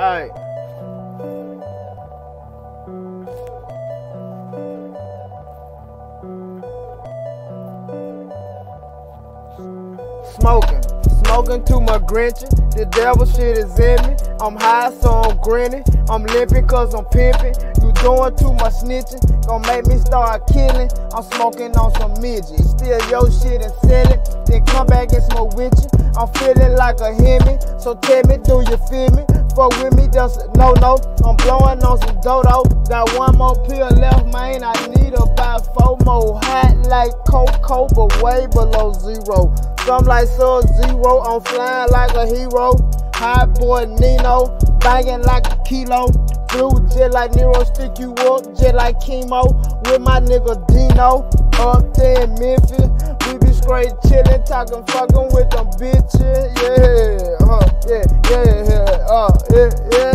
Alright. Smoking, smoking to my Grinch. The devil shit is in me. I'm high, so I'm grinning. I'm limping cause I'm pimping. You doing too much snitching. Gonna make me start killing. I'm smoking on some midget. Steal your shit and sell it. Then come back and smoke with you. I'm feeling like a Hemi. So tell me, do you feel me? Fuck with me, just no no. I'm blowing on some dodo. Got one more pill left, man. I need about four more. Hot like Coco, but way below zero. Some like Sub Zero. I'm flying like a hero. Hot boy Nino, banging like a kilo. Blue jet like Nero, stick you up, jet like chemo. With my nigga Dino, up there in Memphis. Chillin', talkin', fuckin' with them bitches. Yeah, uh, yeah, yeah, uh, yeah, yeah,